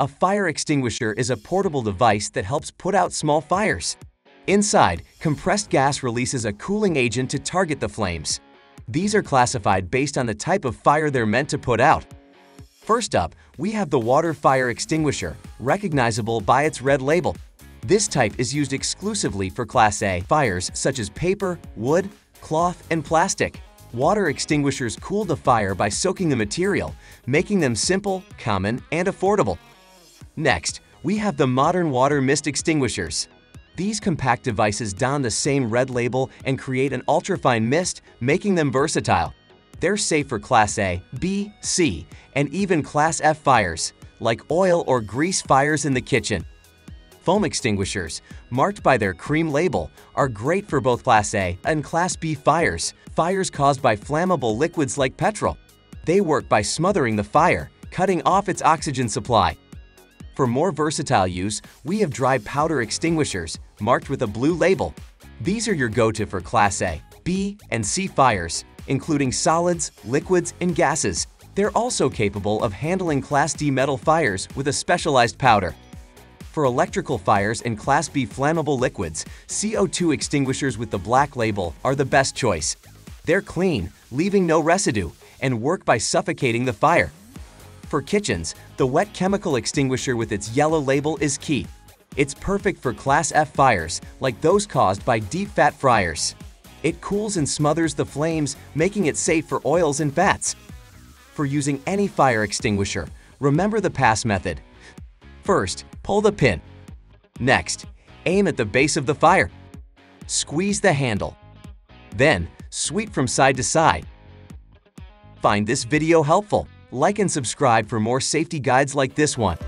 A fire extinguisher is a portable device that helps put out small fires. Inside, compressed gas releases a cooling agent to target the flames. These are classified based on the type of fire they're meant to put out. First up, we have the water fire extinguisher, recognizable by its red label. This type is used exclusively for Class A fires such as paper, wood, cloth, and plastic. Water extinguishers cool the fire by soaking the material, making them simple, common, and affordable. Next, we have the modern water mist extinguishers. These compact devices don the same red label and create an ultrafine mist, making them versatile. They're safe for Class A, B, C, and even Class F fires, like oil or grease fires in the kitchen. Foam extinguishers, marked by their cream label, are great for both Class A and Class B fires, fires caused by flammable liquids like petrol. They work by smothering the fire, cutting off its oxygen supply. For more versatile use, we have dry powder extinguishers, marked with a blue label. These are your go-to for Class A, B, and C fires, including solids, liquids, and gases. They're also capable of handling Class D metal fires with a specialized powder. For electrical fires and Class B flammable liquids, CO2 extinguishers with the black label are the best choice. They're clean, leaving no residue, and work by suffocating the fire. For kitchens, the wet chemical extinguisher with its yellow label is key. It's perfect for Class F fires, like those caused by deep fat fryers. It cools and smothers the flames, making it safe for oils and fats. For using any fire extinguisher, remember the pass method. First, pull the pin. Next, aim at the base of the fire. Squeeze the handle. Then, sweep from side to side. Find this video helpful? Like and subscribe for more safety guides like this one.